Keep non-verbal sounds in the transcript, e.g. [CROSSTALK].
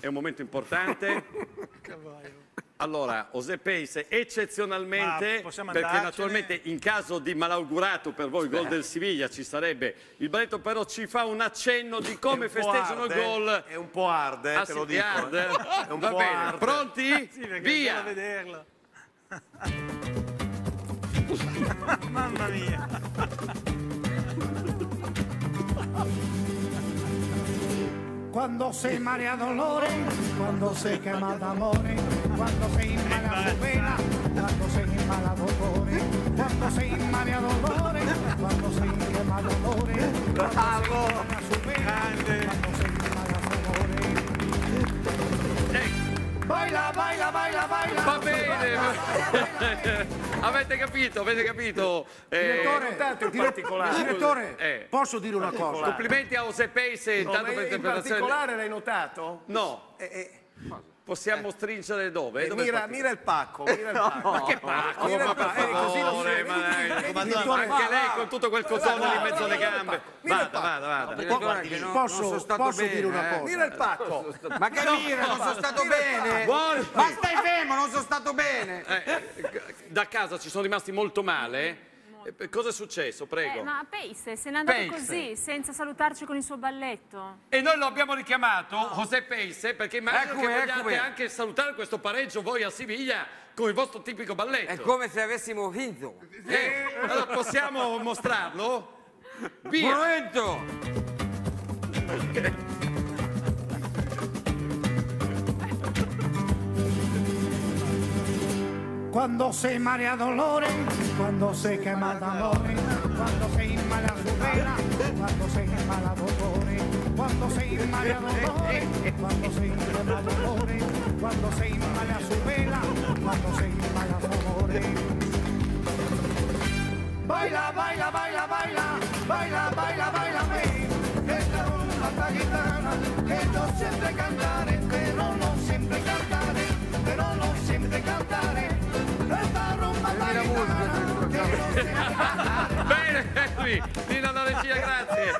è un momento importante. [LAUGHS] Allora, José Pace eccezionalmente, perché naturalmente in caso di malaugurato per voi gol del Siviglia ci sarebbe il balletto, però ci fa un accenno di come festeggiano il gol. È un po' arde, Ah, te lo dico. arde? [LAUGHS] È un Va po' bene, arde. pronti? [LAUGHS] Sì, Via! vederlo. Mamma mia. Cuando se marea dolores, cuando se quema de amores, cuando se Baila, baila, baila. Va bene! avete capito, avete capito? Eh, Direttore, tanto in dire- particolare. direttore, Eh. posso dire una cosa? complimenti a José Pace, No, intanto ma per in l'interpretazione. particolare l'hai notato? No, Eh, eh, possiamo stringere dove? eh, Dove mira, mira il pacco, mira il [LAUGHS] pacco. Ma che pacco, Mira ma il per pacco, eh, così non si ma ma no, anche lei con tutto quel cosone lì in mezzo alle gambe. Vada, vada, vada. No- Posso- non sono stato posso bene, dire una eh. cosa? Mira il pacco. Ma che mira, non sono stato bene. Ma stai fermo, non sono stato bene. Eh, da casa ci sono rimasti molto male. Eh, Cosa è successo? Prego. Eh, ma Pace se n'è andato Pace. così, senza salutarci con il suo balletto. E noi lo abbiamo richiamato, José Pace, perché immagino Eccomi, che vogliate eccomi. anche salutare questo pareggio voi a Siviglia con il vostro tipico balletto. È come se avessimo vinto. Eh, allora possiamo mostrarlo? Via! Momento! [LAUGHS] Cuando se marea dolores, cuando se quema de amores, cuando se inmala su pena, cuando se inmala dolores, cuando se inmala dolores, cuando se inmala dolores, cuando se inmala su pena, cuando se inmala dolores. Baila, baila, baila, baila, baila, baila, baila, esta rumba ta gitana, que no siempre cantaré, Bene, Henry, Nino da regia, grazie.